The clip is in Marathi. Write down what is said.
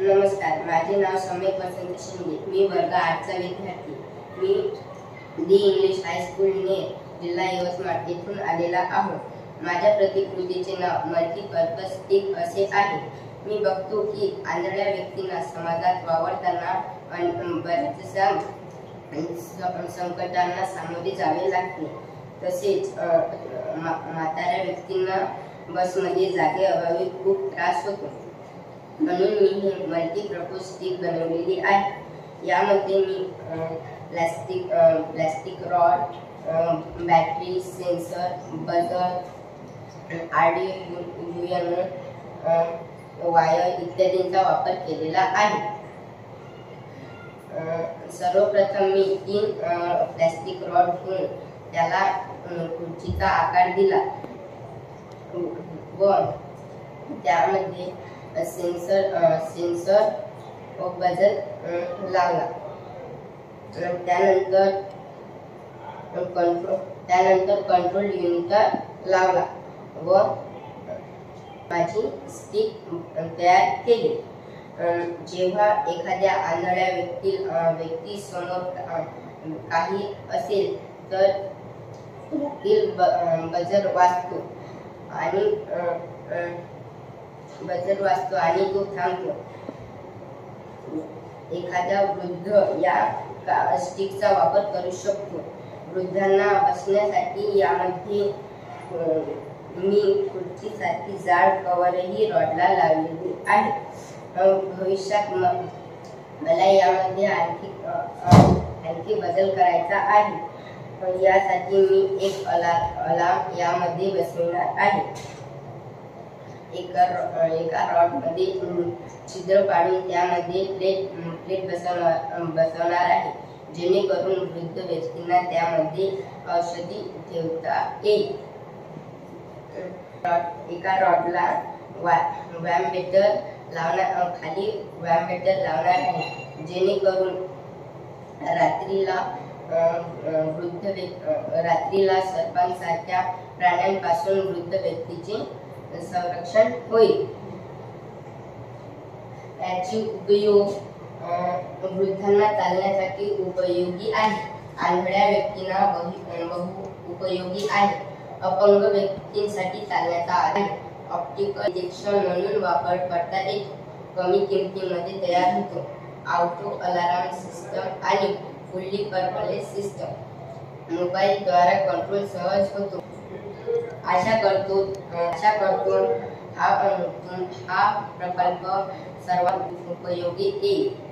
नमस्कार. माझे नाव सम्यक वसंत शिंदे. मी वर्ग आठचा विद्यार्थी. मी दी इंग्लिश हायस्कूल ने जिल्हा यवतमाळ येथून आलेला आहोत माझ्या प्रतिकृतीचे नाव मल्टी पर्पज स्टिक असे आहे. मी बघतो की आंधळ्या व्यक्तींना समाजात वावरताना बऱ्याचशा संकटांना सामोरे जावे लागते. तसेच मा- म्हाताऱ्या व्यक्तींना बसमध्ये जागेअभावी खूप त्रास होतो. म्हणून मी हे प्रपोज स्टिक बनवलेली आहे. यामध्ये मी plastic plastic rod battery sensor buzzer audio you एन वायर इत्यादींचा वापर केलेला आहे. सर्वप्रथम मी तीन प्लॅस्टिक रॉड घेऊन त्याला खुर्चीचा आकार दिला. व त्यामध्ये सेन्सर सेन्सर व बजर लावला. त्यानंतर कंट्रोल त्यानंतर कंट्रोल युनिटर लावला व माझी स्टिक तयार केली. जेव्हा एखाद्या आंधळ्या व्यक्ती व्यक्तीसमोर काही असेल तर ब- बजर वाचतो आणि अ, वाचतो आणि तो थांबतो. एखादा वृद्ध या स्टिकचा वापर करू शकतो. वृद्धांना बसण्यासाठी यामध्ये मी खुर्चीसाठी जाड कवरही रॉडला लावलेली आहे. भविष्यात म- मला यामध्ये आणखी आणखी बदल करायचा आहे. यासाठी मी एक अला अलार्म यामध्ये बसवणार आहे. एका रॉ- एका रॉडमध्ये छिद्र पाडून त्यामध्ये प्लेट प्लेट बसवणार बसवणार आहे. जेणेकरून वृद्ध व्यक्तींना त्यामध्ये औषधी ठेवता येईल रॉड- एका रॉडला वॅमबेटर लावणार खाली खाली वॅमबेटर लावणार आहे. जेणेकरून रात्रीला वृद्ध व्यक्- रात्रीला सर्पांसारख्या प्राण्यांपासून वृद्ध व्यक्तीची संरक्षण होईल. याची उपयोग वृद्धांना चालण्यासाठी उपयोगी आहे. आंधळ्या व्यक्तींना बहु बहु उपयोगी आहे. अपंग व्यक्तींसाठी चालण्याचा आहे ऑप्टिकल इंजेक्शन म्हणून वापर करता येतो कमी किमतीमध्ये तयार होतो. आउटो अलार्म सिस्टम आणि फुल्ली पर्पलेस सिस्टम मोबाईलद्वारा कंट्रोल सहज होतो. आशा करतो आशा करतो हा हा प्रकल्प सर्वात उपयोगी येईल.